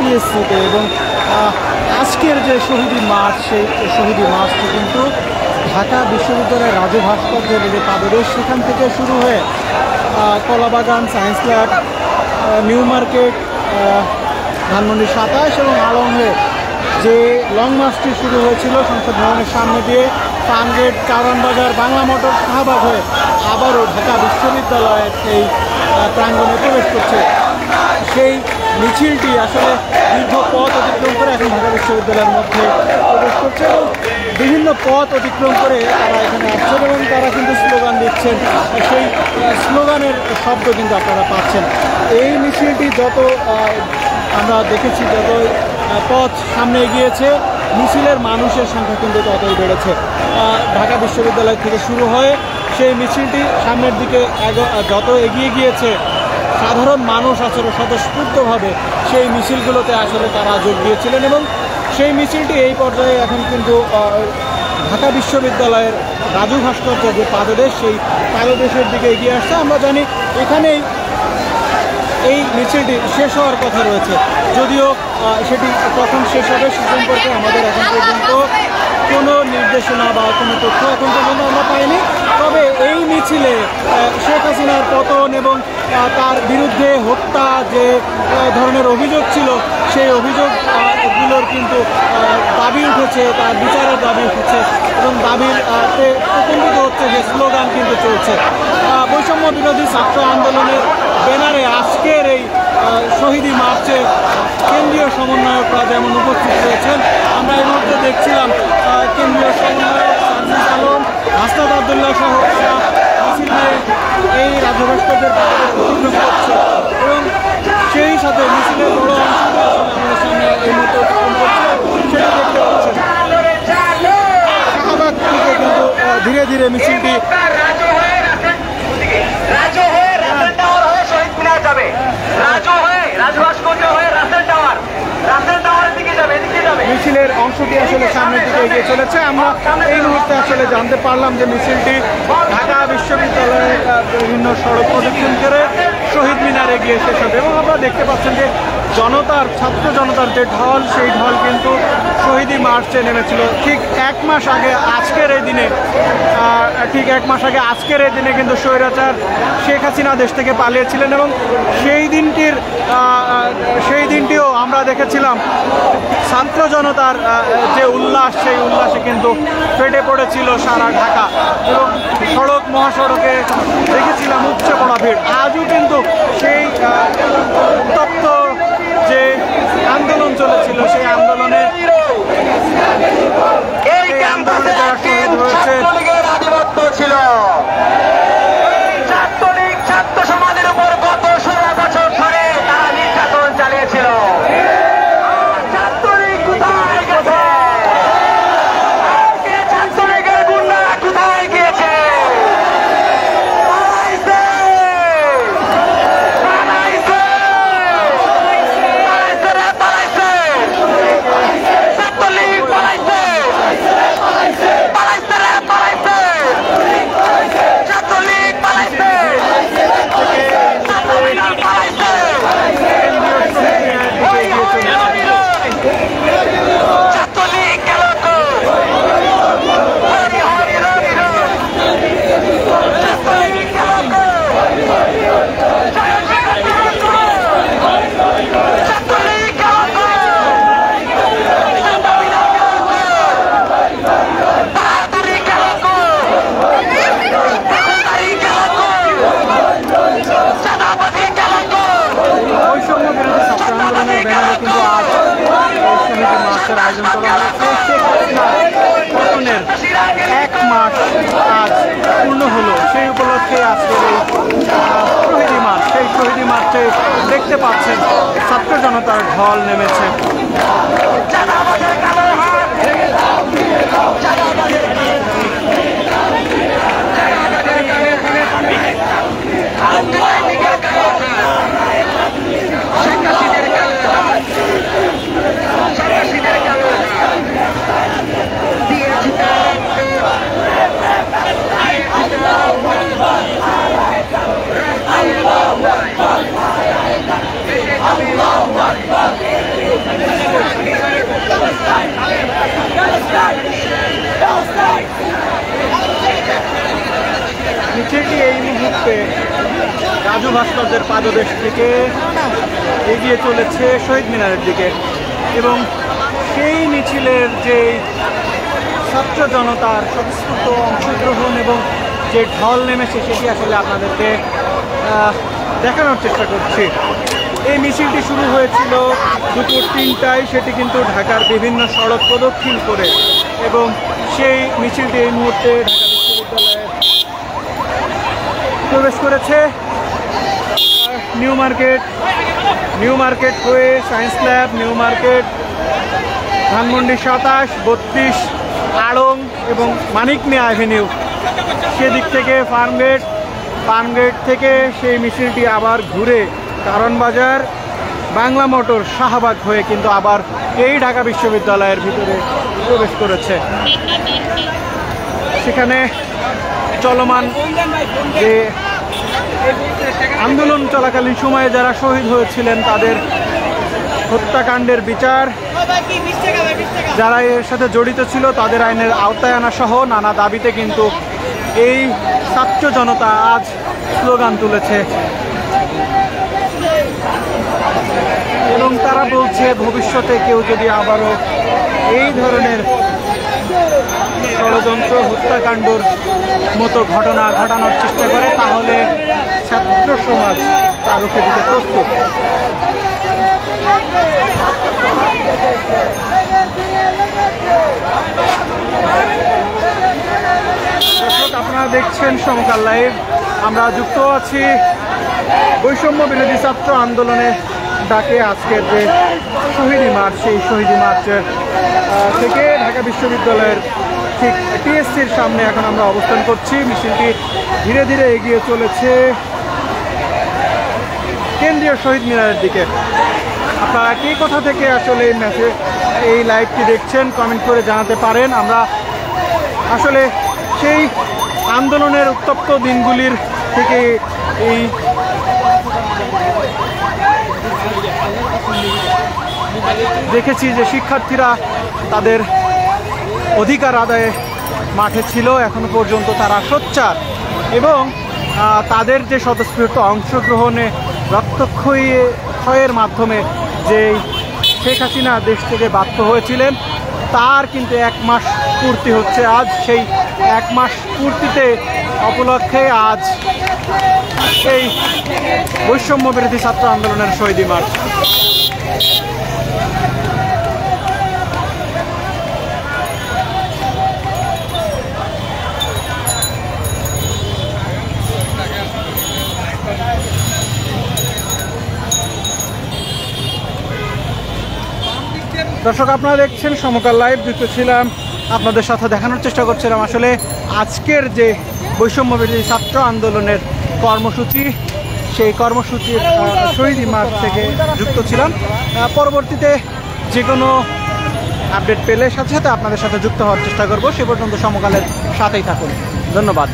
টিএসসিতে এবং আজকের যে শহীদি মার্চ সেই শহীদি মার্চটি কিন্তু ঢাকা বিশ্ববিদ্যালয়ের রাজু ভাস্কর্যের যে পাদদেশ, সেখান থেকে শুরু হয়ে Kalabagan, science lab new market Dhanmondi সাতাশ এবং আলম হয়ে যে লং মার্চটি শুরু হয়েছিল, সংসদ ভবনের সামনে দিয়ে পানগেট, কারণবাজার, বাংলা মোটর শাহবাগ হয়ে আবারও ঢাকা বিশ্ববিদ্যালয়ের এই প্রাঙ্গণে প্রবেশ করছে। সেই মিছিলটি আসলে দীর্ঘ পথ অতিক্রম করে এখন ঢাকা বিশ্ববিদ্যালয়ের মধ্যে প্রবেশ করছে এবং বিভিন্ন পথ অতিক্রম করে তারা এখানে আসছেন এবং তারা কিন্তু স্লোগান দিচ্ছেন। সেই স্লোগানের শব্দ কিন্তু আপনারা পাচ্ছেন। এই মিছিলটি যত আমরা দেখেছি যত পথ সামনে এগিয়েছে, মিছিলের মানুষের সংখ্যা কিন্তু ততই বেড়েছে। ঢাকা বিশ্ববিদ্যালয় থেকে শুরু হয়ে সেই মিছিলটি সামনের দিকে যত এগিয়ে গিয়েছে সাধারণ মানুষ আসলে স্বতঃস্ফূর্তভাবে সেই মিছিলগুলোতে আসলে তারা যোগ দিয়েছিলেন এবং সেই মিছিলটি এই পর্যায়ে এখন কিন্তু ঢাকা বিশ্ববিদ্যালয়ের রাজু ভাস্কর্য যে পাদদেশ, সেই পাদদেশের দিকে এগিয়ে আসছে। আমরা জানি এখানেই এই মিছিলটি শেষ হওয়ার কথা রয়েছে। যদিও সেটি কখন শেষ হবে সে সম্পর্কে আমাদের এখন পর্যন্ত কোনো নির্দেশনা বা কোনো তথ্য এখন পর্যন্ত আমরা পাইনি। তবে এই মিছিলে শেখ হাসিনার পতন এবং তার বিরুদ্ধে হত্যা যে ধরনের অভিযোগ ছিল, সেই অভিযোগগুলোর কিন্তু দাবি উঠেছে, তার বিচারের দাবি উঠেছে এবং দাবির প্রকম্পিত হচ্ছে যে স্লোগান কিন্তু চলছে। বৈষম্য বিরোধী ছাত্র আন্দোলনের ব্যানারে আজকের এই শহীদি মার্চে কেন্দ্রীয় সমন্বয়করা যেমন উপস্থিত রয়েছেন, আমরা এই মুহূর্তে দেখছিলাম কেন্দ্রীয় সমন্বয়ক আলম হাসনাত আবদুল্লাহ সহ এই রাজ্য ভাস্কর্যের করছে। এবং সেই সাথে মিছিলের বড় অংশ এই ধীরে ধীরে মিছিলটি রাজু হয়ে রাজু হয়ে রাসেল টাওয়ার হয়ে শহীদ মিনার যাবে রাজু হয়ে রাজু ভাস্কর্য হয়ে রাসেল টাওয়ার রাসেল টাওয়ারের দিকে যাবে এদিকে যাবে মিছিলের অংশটি আসলে সামনের দিকে এগিয়ে চলেছে। আমরা এই মুহূর্তে আসলে জানতে পারলাম যে মিছিলটি ঢাকা বিশ্ববিদ্যালয়ের বিভিন্ন সড়ক প্রদক্ষিণ করে শহীদ মিনারে গিয়ে শেষ হবে এবং আমরা দেখতে পাচ্ছেন যে জনতার, ছাত্র জনতার যে ঢল, সেই ঢল কিন্তু শহীদি মার্চে নেমেছিল। ঠিক এক মাস আগে আজকের এই দিনে ঠিক এক মাস আগে আজকের এই দিনে কিন্তু স্বৈরাচার শেখ হাসিনা দেশ থেকে পালিয়েছিলেন এবং সেই দিনটির সেই দিনটিও আমরা দেখেছিলাম। ছাত্র জনতার যে উল্লাস, সেই উল্লাসে কিন্তু ফেটে পড়েছিল সারা ঢাকা এবং সড়ক মহাসড়কে দেখেছিলাম উচ্চ পড়া ভিড়। আজও কিন্তু শহীদ আয়োজন করা হয়েছে। এক মাস আজ পূর্ণ হলো। সেই উপলক্ষে আজকের এই শহীদি মাঠ, সেই শহীদি মাঠে দেখতে পাচ্ছেন ছাত্র জনতার ঢল নেমেছে। ভাস্করদের পাদদেশ থেকে এগিয়ে চলেছে শহীদ মিনারের দিকে। এবং সেই মিছিলের যে ছাত্র জনতার স্বতঃস্ফূর্ত অংশগ্রহণ এবং যে ঢল নেমেছে সেটি আসলে আপনাদেরকে দেখানোর চেষ্টা করছি। এই মিছিলটি শুরু হয়েছিল দুপুর তিনটায়, সেটি কিন্তু ঢাকার বিভিন্ন সড়ক প্রদক্ষিণ করে। এবং সেই মিছিলটি এই মুহূর্তে ঢাকা বিশ্ববিদ্যালয়ে প্রবেশ করেছে। নিউ মার্কেট নিউ মার্কেট হয়ে science lab, new market, Dhanmondi সাতাশ, বত্রিশ, আড়ং এবং মানিক মিয়া অ্যাভিনিউ সেদিক থেকে ফার্মগেট ফার্মগেট থেকে সেই মিছিলটি আবার ঘুরে কারণ বাজার, বাংলা মোটর শাহবাগ হয়ে কিন্তু আবার এই ঢাকা বিশ্ববিদ্যালয়ের ভিতরে প্রবেশ করেছে। সেখানে চলমান যে আন্দোলন চলাকালীন সময়ে যারা শহীদ হয়েছিলেন, তাদের হত্যাকাণ্ডের বিচার, যারা এর সাথে জড়িত ছিল, তাদের আইনের আওতায় আনা সহ নানা দাবিতে কিন্তু এই ছাত্র জনতা আজ স্লোগান তুলেছে। এবং তারা বলছে, ভবিষ্যতে কেউ যদি আবারও এই ধরনের ষড়যন্ত্র, হত্যাকাণ্ডর মতো ঘটনা ঘটানোর চেষ্টা করে, তাহলে ছাত্র সমাজ তা রুখে দিতে প্রস্তুত আপনারা দেখছেন সমকাল লাইভ। আমরা যুক্ত আছি বৈষম্য বিরোধী ছাত্র আন্দোলনে। ডাকে আজকের যে শহীদি মার্চ সেই শহীদি মার্চের থেকে ঢাকা বিশ্ববিদ্যালয়ের ঠিক টিএসসির সামনে এখন আমরা অবস্থান করছি। মিছিলটি ধীরে ধীরে এগিয়ে চলেছে কেন্দ্রীয় শহীদ মিনারের দিকে। আপনারা কে কোথা থেকে আসলে এই ম্যাচে এই লাইভটি দেখছেন কমেন্ট করে জানাতে পারেন। আমরা আসলে সেই আন্দোলনের উত্তপ্ত দিনগুলির থেকে এই দেখেছি যে শিক্ষার্থীরা তাদের অধিকার আদায়ে মাঠে ছিল, এখনও পর্যন্ত তারা সোচ্চার। এবং তাদের যে স্বতঃস্ফূর্ত অংশগ্রহণে রক্তক্ষয়ী, ক্ষয়ের মাধ্যমে যে শেখ হাসিনা দেশ থেকে বাধ্য হয়েছিলেন, তার কিন্তু এক মাস পূর্তি হচ্ছে আজ। সেই এক মাস পূর্তিতে উপলক্ষে আজ এই বৈষম্য বিরোধী ছাত্র আন্দোলনের শহীদী মার্চ দর্শক, আপনারা দেখছেন সমকাল লাইভ, যুক্ত ছিলাম আপনাদের সাথে দেখানোর চেষ্টা করছিলাম। আসলে আজকের যে বৈষম্য বিরোধী ছাত্র আন্দোলনের কর্মসূচি, সেই কর্মসূচির শহীদ মার্চ থেকে যুক্ত ছিলাম। পরবর্তীতে যে কোনো আপডেট পেলে সাথে সাথে আপনাদের সাথে যুক্ত হওয়ার চেষ্টা করব। সে পর্যন্ত সমকালের সাথেই থাকুন। ধন্যবাদ।